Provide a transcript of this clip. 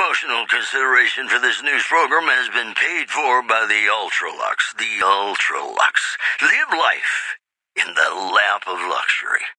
promotional consideration for this news program has been paid for by the Ultra-Luxe. The Ultra-Luxe. Live life in the lap of luxury.